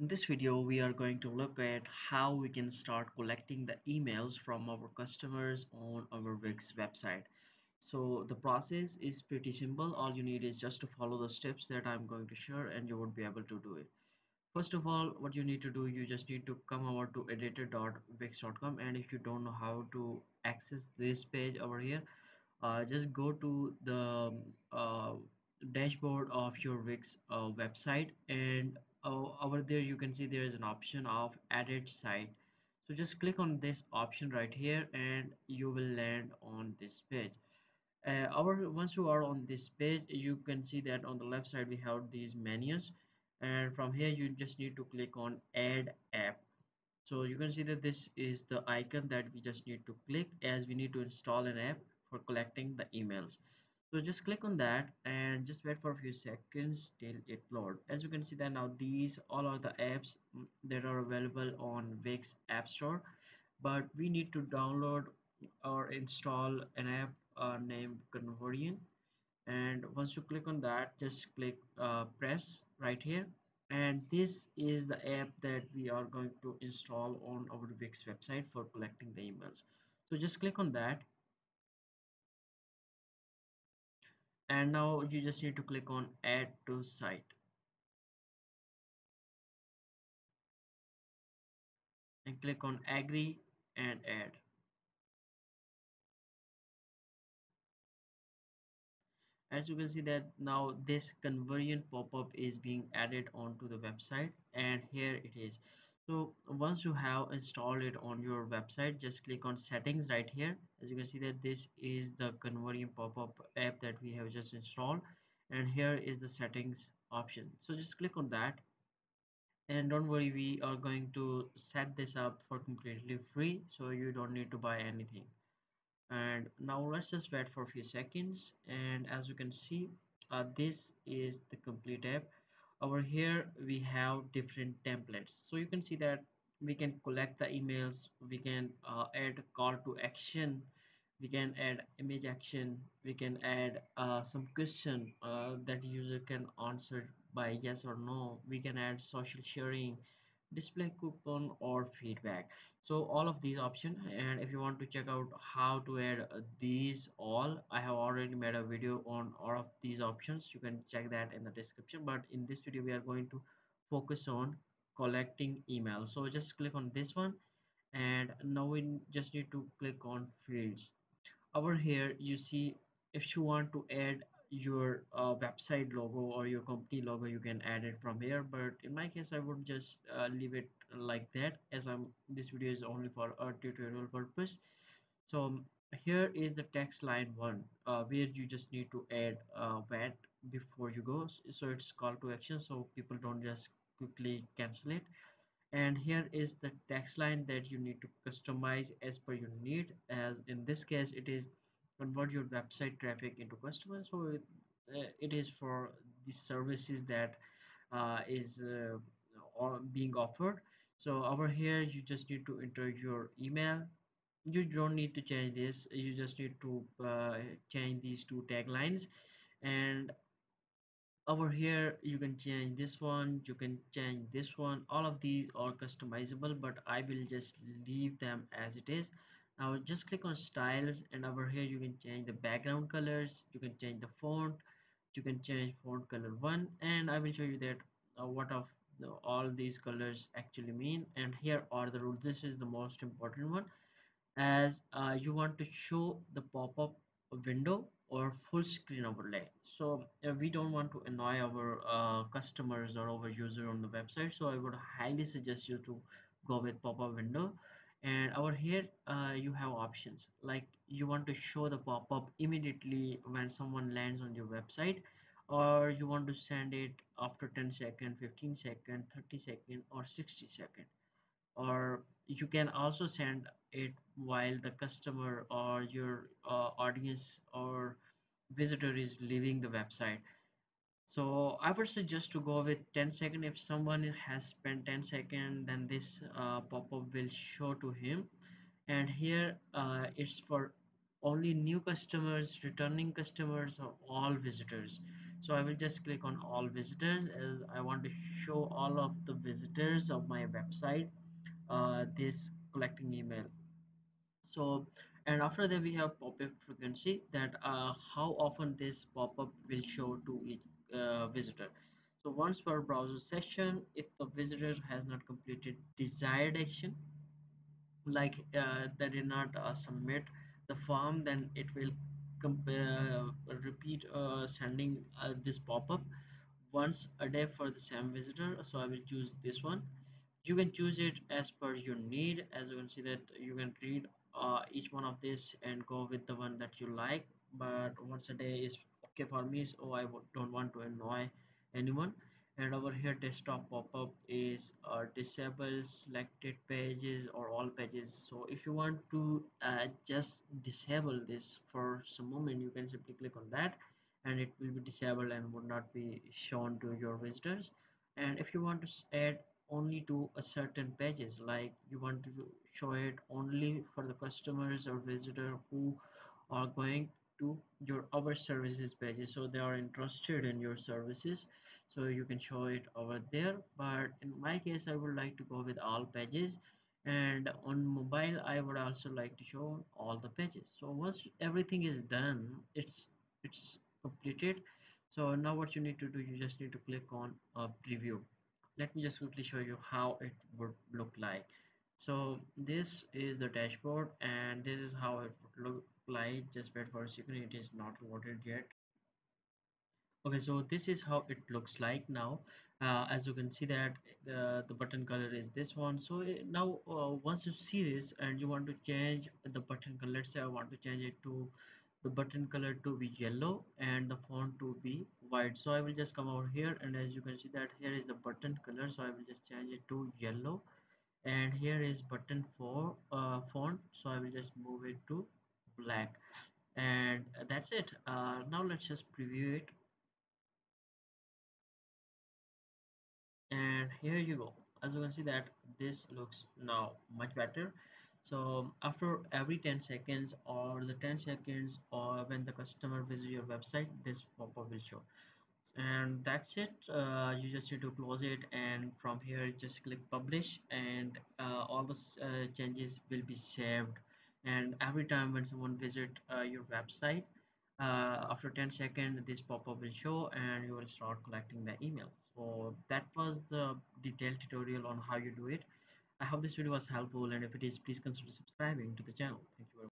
In this video, we are going to look at how we can start collecting the emails from our customers on our Wix website. So the process is pretty simple. All you need is just to follow the steps that I'm going to share and you would be able to do it. First of all, what you need to do, you just need to come over to editor.wix.com and if you don't know how to access this page over here, uh, just go to the uh, dashboard of your Wix uh, website and uh, over there you can see there is an option of edit site. So just click on this option right here and you will land on this page. Uh, our once you are on this page you can see that on the left side we have these menus. And from here you just need to click on add app. So you can see that this is the icon that we just need to click as we need to install an app for collecting the emails so just click on that and just wait for a few seconds till it load. As you can see that now these all are the apps that are available on Wix App Store but we need to download or install an app uh, named Conversion and once you click on that just click uh, press right here. And this is the app that we are going to install on our Wix website for collecting the emails. So just click on that and now you just need to click on add to site. And click on agree and add. As you can see that now this conversion pop-up is being added onto the website. And here it is so once you have installed it on your website just click on settings right here. As you can see that this is the converting pop-up app that we have just installed and here is the settings option. So just click on that. And don't worry we are going to set this up for completely free so you don't need to buy anything. And now let's just wait for a few seconds. And as you can see uh, this is the complete app over here we have different templates. So you can see that we can collect the emails we can uh, add call to action we can add image action we can add uh, some question uh, that user can answer by yes or no. We can add social sharing display coupon or feedback. So all of these options and if you want to check out how to add uh, these all i have already made a video on all of these options. You can check that in the description but in this video we are going to focus on collecting emails. So just click on this one and now we just need to click on fields. Over here you see if you want to add your uh, website logo or your company logo you can add it from here but in my case i would just uh, leave it like that as i'm this video is only for a tutorial purpose. So um, here is the text line one uh, where you just need to add uh, that before you go. So it's call to action so people don't just quickly cancel it. And here is the text line that you need to customize as per your need. As in this case it is convert your website traffic into customers. So it, uh, it is for the services that uh, is uh, being offered. So over here you just need to enter your email. You don't need to change this. You just need to uh, change these two taglines. And over here you can change this one. You can change this one. All of these are customizable but i will just leave them as it is now just click on styles and over here you can change the background colors you can change the font you can change font color one and i will show you that uh, what of the, all these colors actually mean. And here are the rules. This is the most important one. As uh, you want to show the pop-up window or full screen overlay. So uh, we don't want to annoy our uh, customers or our user on the website. So i would highly suggest you to go with pop-up window and over here uh, you have options. Like you want to show the pop-up immediately when someone lands on your website or you want to send it after 10 second 15 second 30 second or 60 second. Or you can also send it while the customer or your uh, audience or visitor is leaving the website so i would suggest to go with 10 second. If someone has spent 10 second then this uh, pop-up will show to him. And here uh, it's for only new customers returning customers or all visitors. So I will just click on all visitors as I want to show all of the visitors of my website uh, this collecting email. So and after that we have pop-up frequency that uh, how often this pop-up will show to each uh, visitor. So once per browser session if the visitor has not completed desired action like uh, they did not uh, submit the form then it will uh, repeat uh, sending this pop-up. Once a day for the same visitor so i will choose this one. You can choose it as per your need as you can see that you can read uh, each one of this and go with the one that you like but once a day is okay for me so I don't want to annoy anyone. And over here desktop pop-up is uh, disable selected pages or all pages. So if you want to uh, just disable this for some moment you can simply click on that and it will be disabled and would not be shown to your visitors. And if you want to add only to a certain pages like you want to show it only for the customers or visitor who are going to your our services pages. So they are interested in your services so you can show it over there. But in my case i would like to go with all pages. And on mobile i would also like to show all the pages. So once everything is done it's it's completed. So now what you need to do you just need to click on uh, preview. Let me just quickly show you how it would look like. So this is the dashboard and this is how it would look like just wait for a second it is not loaded yet. Okay so this is how it looks like now. Uh, as you can see that the, the button color is this one. So uh, now uh, once you see this and you want to change the button color let's say I want to change it to the button color to be yellow and the font to be white. So I will just come over here and as you can see that here is the button color. So I will just change it to yellow. And here is button for uh, font. So I will just move it to black. And that's it. Uh, now let's just preview it. And here you go. As you can see that this looks now much better. So after every 10 seconds or the 10 seconds or when the customer visits your website this pop-up will show. And that's it. Uh, you just need to close it and from here just click publish and uh, all the uh, changes will be saved and every time when someone visit uh, your website uh, after 10 seconds this pop-up will show and you will start collecting the email. So that was the detailed tutorial on how you do it. I hope this video was helpful and if it is please consider subscribing to the channel. Thank you very much